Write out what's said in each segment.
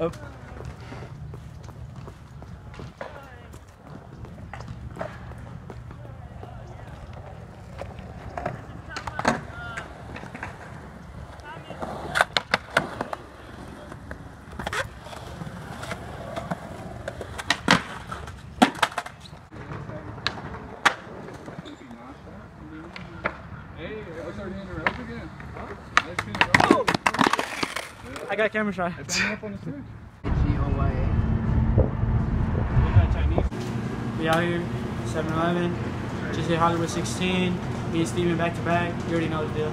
up. Hey, I started hitting her up again. Her up. I got camera shy. Let's hit her up on the switch. We out here, 7-Eleven. Just hit Hollywood 16. Me and Steven back to back. You already know the deal.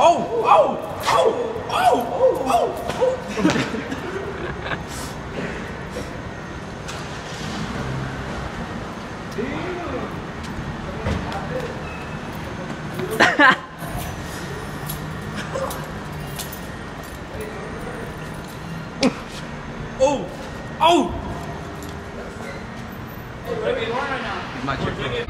Oh, oh, oh, oh, oh, oh. Oh! Oh! I think he's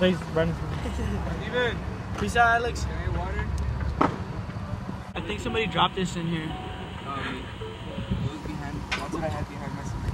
running from Steven, Peace out, Alex. can I? I think somebody dropped this in here. Um, it was behind,